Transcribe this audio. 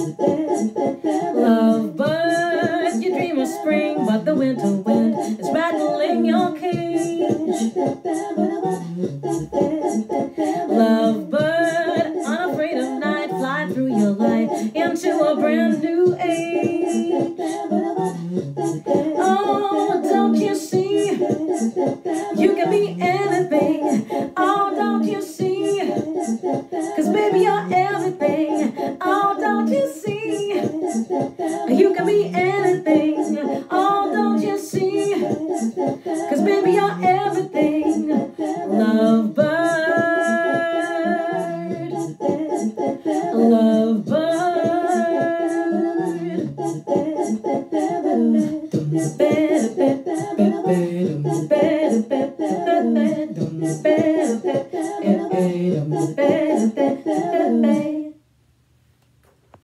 Love bird, you dream of spring, but the winter wind is rattling your cage. Love bird, unafraid of night, fly through your life into a brand new age. Oh, don't you see? You can be anything. Oh, don't you see? Cause baby, you're You can be anything. Oh, don't you see? Cause baby, you're everything. Love bird. Love bird.